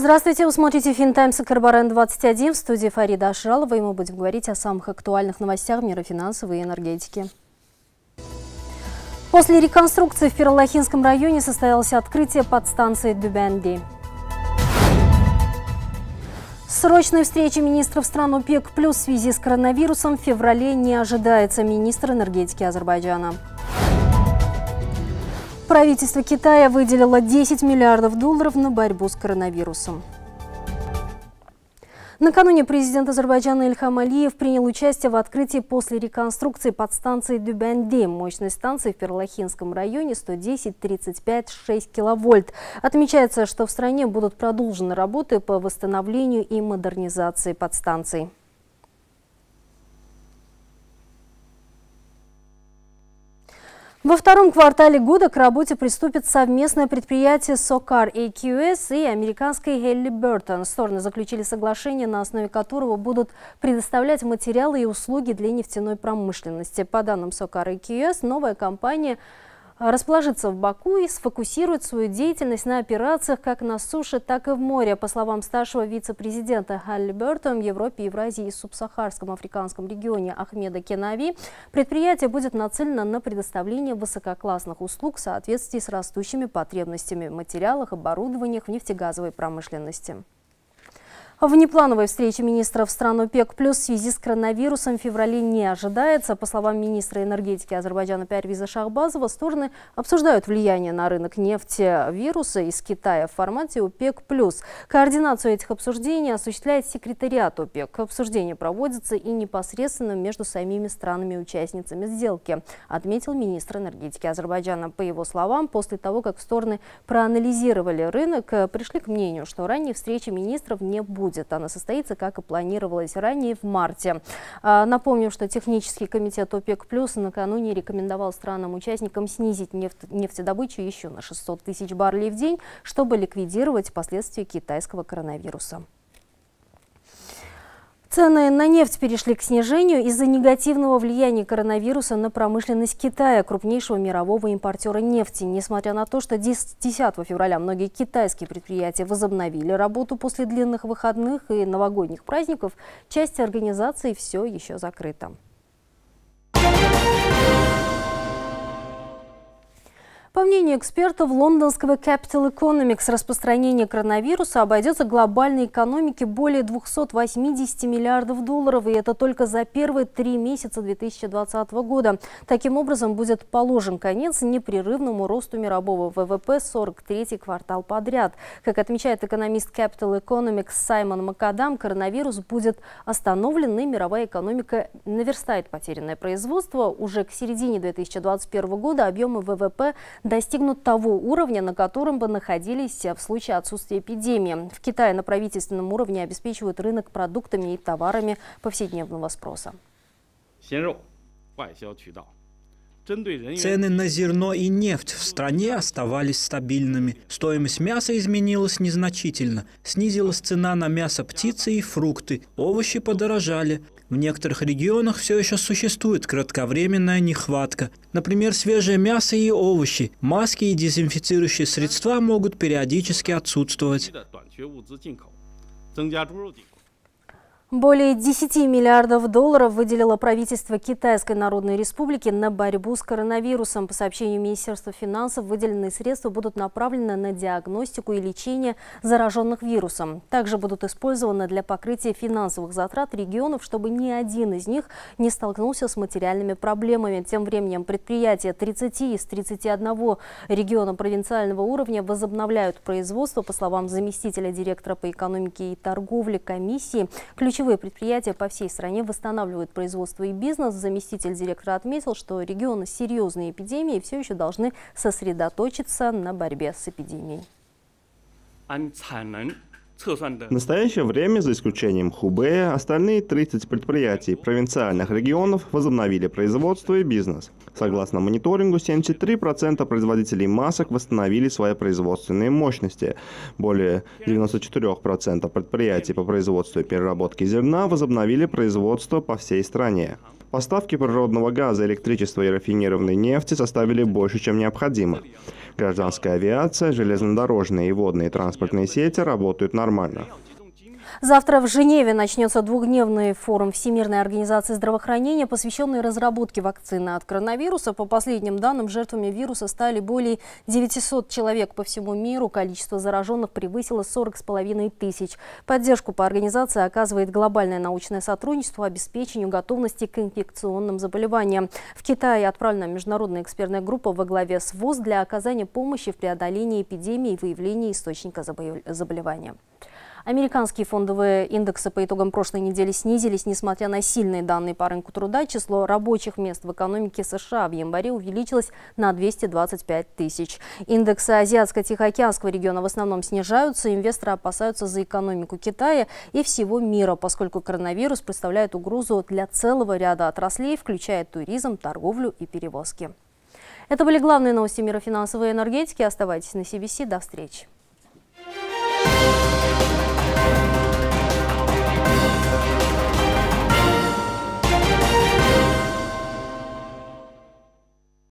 Здравствуйте, вы смотрите Финтаймс и Карбарен-21 в студии Фарида Ашралова, и мы будем говорить о самых актуальных новостях мира финансовой и энергетики. После реконструкции в Пиролахинском районе состоялось открытие подстанции Дюбенди. Срочной встречи министров стран ОПЕК плюс в связи с коронавирусом в феврале не ожидается министр энергетики Азербайджана. Правительство Китая выделило 10 миллиардов долларов на борьбу с коронавирусом. Накануне президент Азербайджана Ильхам Алиев принял участие в открытии после реконструкции подстанции Дюбенди. Мощность станции в Перлахинском районе 110-35-6 киловольт. Отмечается, что в стране будут продолжены работы по восстановлению и модернизации подстанций. Во втором квартале года к работе приступит совместное предприятие SOCAR AQS и американской Halliburton. Стороны заключили соглашение, на основе которого будут предоставлять материалы и услуги для нефтяной промышленности. По данным SOCAR AQS, новая компания – расположиться в Баку и сфокусирует свою деятельность на операциях как на суше, так и в море. По словам старшего вице-президента Халли Бертон в Европе, Евразии и Субсахарском африканском регионе Ахмеда Кенави, предприятие будет нацелено на предоставление высококлассных услуг в соответствии с растущими потребностями в материалах, оборудованиях в нефтегазовой промышленности. Внеплановой встречи министров стран ОПЕК плюс в связи с коронавирусом в феврале не ожидается. По словам министра энергетики Азербайджана Пярвиза Шахбазова, стороны обсуждают влияние на рынок нефти вируса из Китая в формате ОПЕК плюс. Координацию этих обсуждений осуществляет секретариат ОПЕК. Обсуждение проводится и непосредственно между самими странами-участницами сделки, отметил министр энергетики Азербайджана. По его словам, после того, как стороны проанализировали рынок, пришли к мнению, что ранние встречи министров не будет будет. Она состоится, как и планировалось ранее, в марте. А, напомним, что технический комитет ОПЕК+, плюс накануне рекомендовал странам-участникам снизить нефть, нефтедобычу еще на 600 тысяч баррелей в день, чтобы ликвидировать последствия китайского коронавируса. Цены на нефть перешли к снижению из-за негативного влияния коронавируса на промышленность Китая, крупнейшего мирового импортера нефти. Несмотря на то, что 10 февраля многие китайские предприятия возобновили работу после длинных выходных и новогодних праздников, часть организаций все еще закрыта. По мнению экспертов лондонского Capital Economics, распространение коронавируса обойдется глобальной экономике более 280 миллиардов долларов, и это только за первые три месяца 2020 года. Таким образом, будет положен конец непрерывному росту мирового ВВП 43-й квартал подряд. Как отмечает экономист Capital Economics Саймон Макадам, коронавирус будет остановлен, и мировая экономика наверстает потерянное производство. Уже к середине 2021 года объемы ВВП достигнут того уровня, на котором бы находились в случае отсутствия эпидемии. В Китае на правительственном уровне обеспечивают рынок продуктами и товарами повседневного спроса. Цены на зерно и нефть в стране оставались стабильными. Стоимость мяса изменилась незначительно. Снизилась цена на мясо птицы и фрукты. Овощи подорожали. В некоторых регионах все еще существует кратковременная нехватка. Например, свежее мясо и овощи, маски и дезинфицирующие средства могут периодически отсутствовать. Более 10 миллиардов долларов выделило правительство Китайской Народной Республики на борьбу с коронавирусом. По сообщению Министерства финансов, выделенные средства будут направлены на диагностику и лечение зараженных вирусом. Также будут использованы для покрытия финансовых затрат регионов, чтобы ни один из них не столкнулся с материальными проблемами. Тем временем предприятия 30 из 31 региона провинциального уровня возобновляют производство. По словам заместителя директора по экономике и торговле комиссии, ключевым Ключевые предприятия по всей стране восстанавливают производство и бизнес. Заместитель директора отметил, что регионы с серьезной эпидемией все еще должны сосредоточиться на борьбе с эпидемией. В настоящее время, за исключением Хубея, остальные 30 предприятий провинциальных регионов возобновили производство и бизнес. Согласно мониторингу, 73% производителей масок восстановили свои производственные мощности. Более 94% предприятий по производству и переработке зерна возобновили производство по всей стране. Поставки природного газа, электричества и рафинированной нефти составили больше, чем необходимо. Гражданская авиация, железнодорожные и водные транспортные сети работают нормально. Завтра в Женеве начнется двухдневный форум Всемирной организации здравоохранения, посвященный разработке вакцины от коронавируса. По последним данным, жертвами вируса стали более 900 человек по всему миру. Количество зараженных превысило 40,5 тысяч. Поддержку по организации оказывает глобальное научное сотрудничество обеспечению готовности к инфекционным заболеваниям. В Китае отправлена международная экспертная группа во главе с ВОЗ для оказания помощи в преодолении эпидемии и выявлении источника заболевания. Американские фондовые индексы по итогам прошлой недели снизились, несмотря на сильные данные по рынку труда. Число рабочих мест в экономике США в январе увеличилось на 225 тысяч. Индексы Азиатско-Тихоокеанского региона в основном снижаются. Инвесторы опасаются за экономику Китая и всего мира, поскольку коронавирус представляет угрозу для целого ряда отраслей, включая туризм, торговлю и перевозки. Это были главные новости мира финансовой и энергетики. Оставайтесь на CBC. До встречи.